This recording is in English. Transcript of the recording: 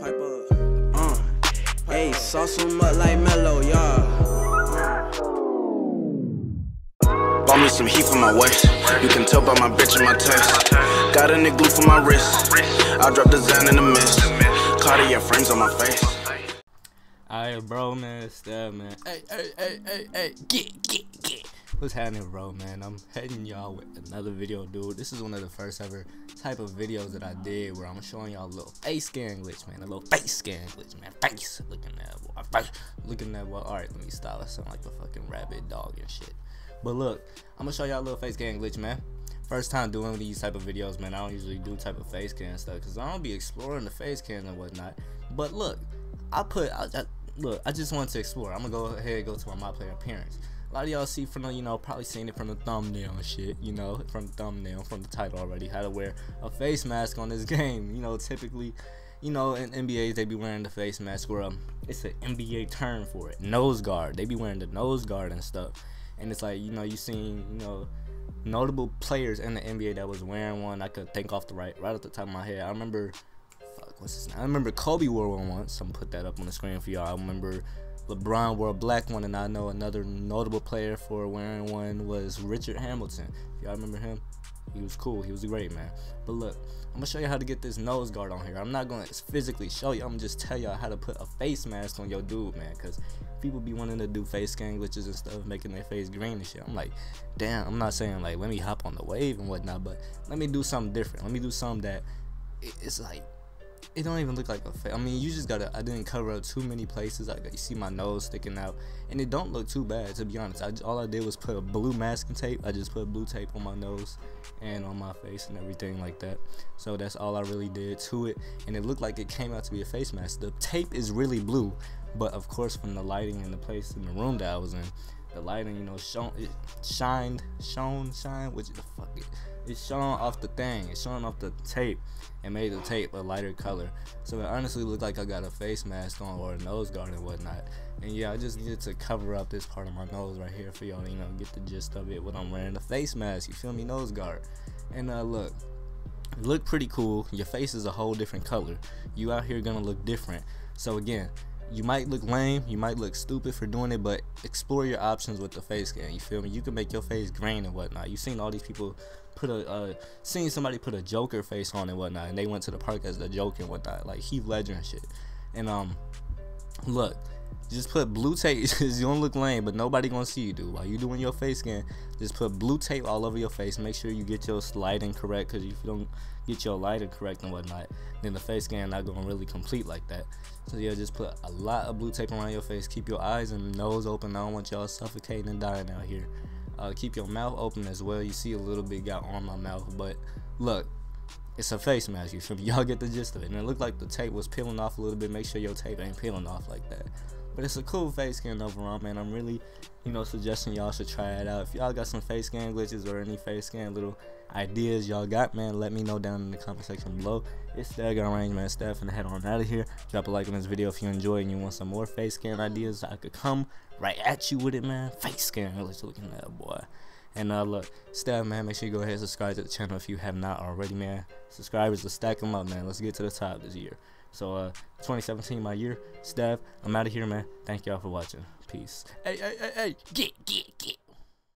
Pipe up. Uh. Hey, sauce them up like mellow, y'all. Bought me some heat for my waist. You can tell by my bitch and my taste. Got a nigga glue for my wrist. I drop design in the mist. Cartier frames on my face. Alright, bro, man, it's that, man. Hey, hey, hey, hey, hey, get, get, get. What's happening, bro, man? I'm heading y'all with another video, dude. This is one of the first ever type of videos that I did where I'm showing y'all a little face scan glitch, man. A little face scan glitch, man. Face. Looking at boy. Face. Looking at what? Alright, let me stop. I sound like a fucking rabbit dog and shit. But look, I'm gonna show y'all a little face scan glitch, man first time doing these type of videos man i don't usually do type of face cam stuff because i don't be exploring the face cam and whatnot but look i put I, I, look, I just wanted to explore. I'm gonna go ahead and go to my my player appearance. A lot of y'all see from the, you know, probably seen it from the thumbnail and shit, you know, from the thumbnail, from the title already, how to wear a face mask on this game. You know, typically, you know, in NBAs they be wearing the face mask or um, it's an NBA term for it, nose guard. They be wearing the nose guard and stuff. And it's like, you know, you seen, you know, notable players in the NBA that was wearing one. I could think off the right, right off the top of my head. I remember fuck, what's his name? I remember Kobe wore one once. I'm gonna put that up on the screen for y'all. I remember LeBron wore a black one, and I know another notable player for wearing one was Richard Hamilton. Y'all remember him? He was cool. He was a great man. But look, I'm gonna show you how to get this nose guard on here. I'm not gonna physically show you. I'm gonna just tell y'all how to put a face mask on your dude, man. Cause people be wanting to do face scan glitches and stuff, making their face green and shit. I'm like, damn. I'm not saying like let me hop on the wave and whatnot, but let me do something different. Let me do something that it's like it don't even look like a face. I mean, you just gotta. I didn't cover up too many places. Like you see my nose sticking out, and it don't look too bad to be honest. I, all I did was put a blue masking tape. I just put blue tape on my nose and on my face and everything like that. So that's all I really did to it, and it looked like it came out to be a face mask. The tape is really blue, but of course from the lighting and the place in the room that I was in, the lighting, you know, shone, it shined, shone, shine, which the fuck it it's showing off the thing. It's showing off the tape and made the tape a lighter color. So it honestly looked like I got a face mask on or a nose guard and whatnot. And yeah, I just needed to cover up this part of my nose right here for y'all, you know, get the gist of it when I'm wearing a face mask. You feel me? Nose guard. And uh, look, look pretty cool. Your face is a whole different color. You out here gonna look different. So again, you might look lame, you might look stupid for doing it, but explore your options with the face scan. You feel me? You can make your face green and whatnot. You've seen all these people put a, uh, seen somebody put a Joker face on and whatnot, and they went to the park as the Joker and whatnot, like Heath Ledger and shit. And um, look, just put blue tape. you don't look lame, but nobody gonna see you, dude. While you doing your face scan, just put blue tape all over your face. Make sure you get your lighting correct, cause if you don't get your lighting correct and whatnot, then the face scan not gonna really complete like that. So yeah, just put a lot of blue tape around your face. Keep your eyes and nose open. I don't want y'all suffocating and dying out here. Uh, keep your mouth open as well. You see a little bit got on my mouth, but look, it's a face mask. You feel me? Y'all get the gist of it. And it looked like the tape was peeling off a little bit. Make sure your tape ain't peeling off like that. But it's a cool face scan overall, man. I'm really, you know, suggesting y'all should try it out. If y'all got some face scan glitches or any face scan little ideas y'all got, man, let me know down in the comment section below. It's Dagon Range, man. Steph, and head on out of here. Drop a like on this video if you enjoyed and you want some more face scan ideas. I could come right at you with it, man. Face scan glitch looking at boy. And uh, look, Steph, man, make sure you go ahead and subscribe to the channel if you have not already, man. Subscribers, let's stack them up, man. Let's get to the top this year. So, uh, 2017, my year. Steph, I'm out of here, man. Thank y'all for watching. Peace. Hey, hey, hey, hey. Get, get, get.